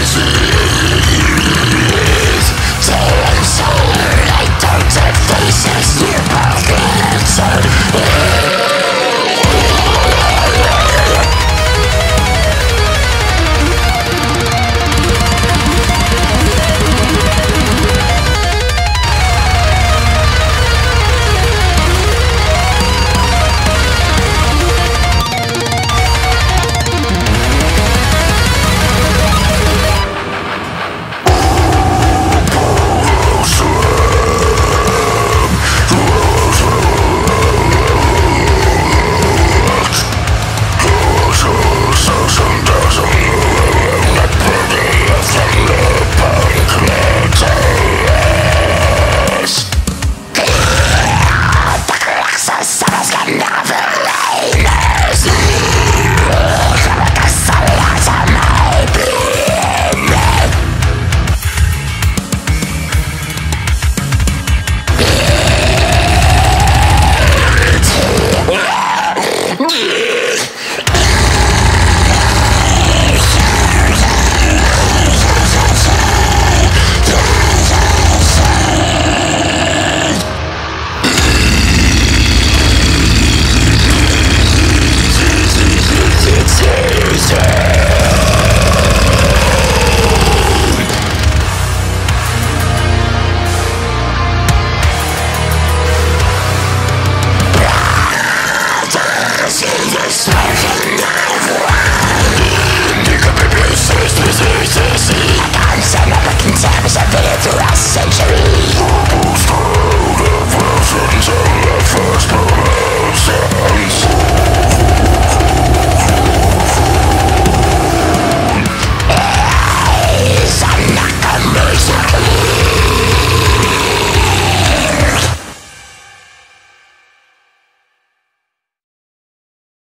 crazy. So, so, so.